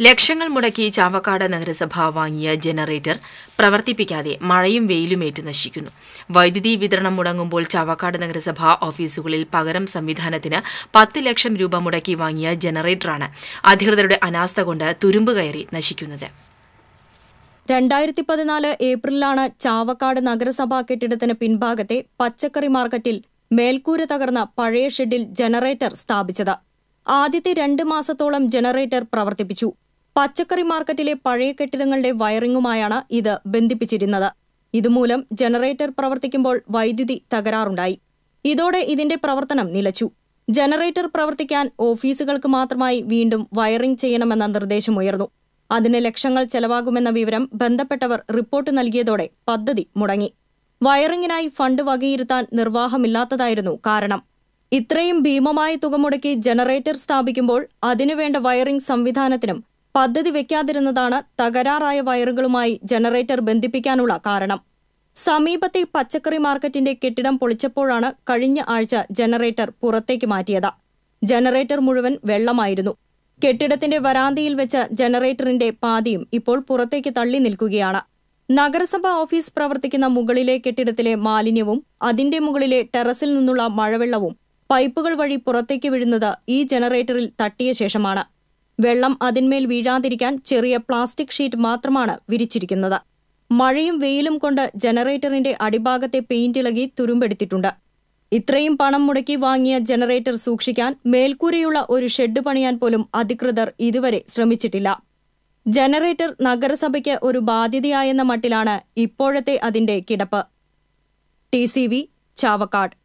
ലക്ഷങ്ങൾ മുടക്കി ചാവക്കാട് നഗരസഭ വാങ്ങിയ ജനറേറ്റർ പ്രവർത്തിപ്പിക്കാതെ മഴയും വെയിലുമേറ്റ് നശിക്കുന്നു. വൈദ്യുതി വിതരണം മുടങ്ങുമ്പോൾ ചാവക്കാട് നഗരസഭ ഓഫീസുകളിൽ പകരം സംവിധാനത്തിന് പത്ത് ലക്ഷം രൂപ മുടക്കി വാങ്ങിയ ജനറേറ്ററാണ് അധികൃതരുടെ അനാസ്ഥ കൊണ്ട് തുരുമ്പ് കയറി നശിക്കുന്നത്. രണ്ടായിരത്തി പതിനാല് ഏപ്രിലാണ് ചാവക്കാട് നഗരസഭാ കെട്ടിടത്തിന് പിൻഭാഗത്തെ പച്ചക്കറി മാർക്കറ്റിൽ മേൽക്കൂര തകർന്ന പഴയ ഷെഡിൽ ജനറേറ്റർ സ്ഥാപിച്ചത്. ആദ്യത്തെ രണ്ട് മാസത്തോളം ജനറേറ്റർ പ്രവർത്തിപ്പിച്ചു. പച്ചക്കറി മാർക്കറ്റിലെ പഴയ കെട്ടിടങ്ങളുടെ വയറിംഗുമായാണ് ഇത് ബന്ധിപ്പിച്ചിരുന്നത്. ഇതുമൂലം ജനറേറ്റർ പ്രവർത്തിക്കുമ്പോൾ വൈദ്യുതി തകരാറുണ്ടായി. ഇതോടെ ഇതിന്റെ പ്രവർത്തനം നിലച്ചു. ജനറേറ്റർ പ്രവർത്തിക്കാൻ ഓഫീസുകൾക്ക് മാത്രമായി വീണ്ടും വയറിംഗ് ചെയ്യണമെന്ന നിർദ്ദേശമുയർന്നു അതിന് ലക്ഷങ്ങൾ ചെലവാകുമെന്ന വിവരം ബന്ധപ്പെട്ടവർ റിപ്പോർട്ട് നൽകിയതോടെ പദ്ധതി മുടങ്ങി. വയറിംഗിനായി ഫണ്ട് വകയിരുത്താൻ നിർവാഹമില്ലാത്തതായിരുന്നു കാരണം. ഇത്രയും ഭീമമായ തുക മുടക്കി ജനറേറ്റർ സ്ഥാപിക്കുമ്പോൾ അതിനുവേണ്ട വയറിംഗ് സംവിധാനത്തിനും പദ്ധതി വെക്കാതിരുന്നതാണ് തകരാറായ വയറുകളുമായി ജനറേറ്റർ ബന്ധിപ്പിക്കാനുള്ള കാരണം. സമീപത്തെ പച്ചക്കറി മാർക്കറ്റിന്റെ കെട്ടിടം പൊളിച്ചപ്പോഴാണ് കഴിഞ്ഞ ആഴ്ച ജനറേറ്റർ പുറത്തേക്ക് മാറ്റിയത്. ജനറേറ്റർ മുഴുവൻ വെള്ളമായിരുന്നു. കെട്ടിടത്തിന്റെ വരാന്തയിൽ വെച്ച ജനറേറ്ററിന്റെ പാതിയും ഇപ്പോൾ പുറത്തേക്ക് തള്ളി നിൽക്കുകയാണ്. നഗരസഭ ഓഫീസ് പ്രവർത്തിക്കുന്ന മുകളിലെ കെട്ടിടത്തിലെ മാലിന്യവും അതിന്റെ മുകളിലെ ടെറസിൽ നിന്നുള്ള മഴവെള്ളവും പൈപ്പുകൾ വഴി പുറത്തേക്ക് വീഴുന്നത് ഈ ജനറേറ്ററിൽ തട്ടിയ ശേഷമാണ്. വെള്ളം അതിന്മേൽ വീഴാതിരിക്കാൻ ചെറിയ പ്ലാസ്റ്റിക് ഷീറ്റ് മാത്രമാണ് വിരിച്ചിരിക്കുന്നത്. മഴയും വെയിലും കൊണ്ട് ജനറേറ്ററിന്റെ അടിഭാഗത്തെ പെയിന്റ് ഇളകി തുരുമ്പെടുത്തിട്ടുണ്ട്. ഇത്രയും പണം മുടക്കി വാങ്ങിയ ജനറേറ്റർ സൂക്ഷിക്കാൻ മേൽക്കൂരയുള്ള ഒരു ഷെഡ് പണിയാൻ പോലും അധികൃതർ ഇതുവരെ ശ്രമിച്ചിട്ടില്ല. ജനറേറ്റർ നഗരസഭയ്ക്ക് ഒരു ബാധ്യതയായെന്ന മട്ടിലാണ് ഇപ്പോഴത്തെ അതിന്റെ കിടപ്പ്. ടി ചാവക്കാട്.